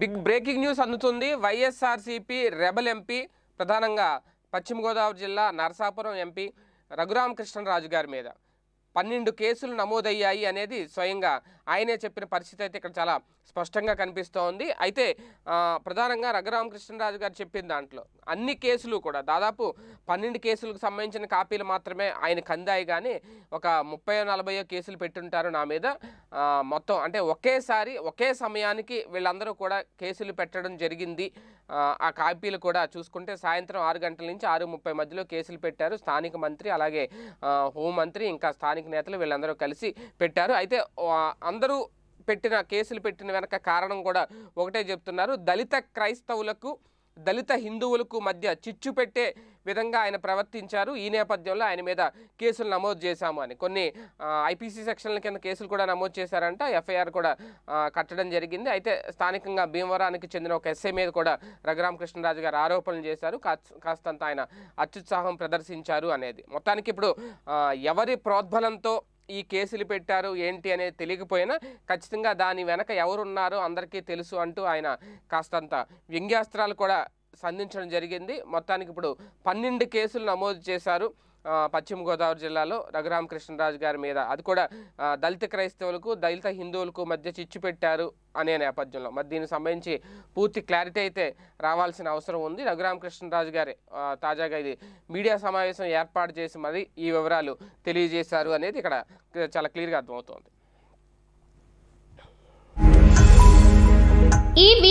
Big breaking news అందుతుంది. YSRCP rebel MP ప్రధానంగా పశ్చిమ గోదావరి జిల్లా నరసాపురం ఎంపీ రఘురామకృష్ణరాజు గారి మీద. పన్నెండు కేసులు నమోదయ్యాయి అనేది స్వయంగా ఆయనే చెప్పిన పరిస్థితి అయితే ఇక్కడ చాలా స్పష్టంగా కనిపిస్తోంది. అయితే ప్రధానంగా రఘురామకృష్ణరాజు గారు చెప్పిన దాంట్లో అన్ని కేసులు కూడా దాదాపు పన్నెండు కేసులకు సంబంధించిన కాపీలు మాత్రమే ఆయన కందాయి కానీ ఒక ముప్పై నలభయో కేసులు పెట్టుంటారు నా మీద. మొత్తం అంటే ఒకేసారి ఒకే సమయానికి వీళ్ళందరూ కూడా కేసులు పెట్టడం జరిగింది. ఆ, కాపీలు కూడా చూసుకుంటే సాయంత్రం ఆరు గంటల నుంచి ఆరు ముప్పై మధ్యలో కేసులు పెట్టారు స్థానిక మంత్రి అలాగే హోంమంత్రి ఇంకా స్థానిక నేతలు వీళ్ళందరూ కలిసి పెట్టారు. అయితే అందరూ పెట్టిన కేసులు పెట్టిన వెనక కారణం కూడా ఒకటే చెప్తున్నారు. దళిత క్రైస్తవులకు దళిత హిందువులకు మధ్య చిచ్చు పెట్టే విధంగా ఆయన ప్రవర్తించారు. ఈ నేపథ్యంలో ఆయన మీద కేసులు నమోదు చేశాము అని. కొన్ని ఐపీసీ సెక్షన్ల కింద కేసులు కూడా నమోదు చేశారంట. ఎఫ్ఐఆర్ కూడా కట్టడం జరిగింది. అయితే స్థానికంగా భీమవరానికి చెందిన ఒక ఎస్ఐ మీద కూడా రఘురామకృష్ణరాజు గారు ఆరోపణలు చేశారు. కాస్త- కాస్తంత ఆయన అత్యుత్సాహం ప్రదర్శించారు అనేది. మొత్తానికి ఇప్పుడు ఎవరి ప్రోద్బలంతో ఈ కేసులు పెట్టారు ఏంటి అనేది తెలియకపోయినా ఖచ్చితంగా దాని వెనక ఎవరున్నారో అందరికీ తెలుసు అంటూ ఆయన కాస్తంత వ్యంగ్యాస్త్రాలు కూడా సంధించడం జరిగింది. మొత్తానికి ఇప్పుడు పన్నెండు కేసులు నమోదు చేశారు. పశ్చిమ గోదావరి జిల్లాలో రఘురామకృష్ణరాజు గారి మీద. అది కూడా దళిత క్రైస్తవులకు దళిత హిందువులకు మధ్య చిచ్చు పెట్టారు అనే నేపథ్యంలో. మరి దీనికి సంబంధించి పూర్తి క్లారిటీ అయితే రావాల్సిన అవసరం ఉంది. రఘురామకృష్ణరాజు గారి తాజాగా ఇది మీడియా సమావేశం ఏర్పాటు చేసి మరి ఈ వివరాలు తెలియజేశారు అనేది ఇక్కడ చాలా క్లియర్గా అర్థమవుతోంది.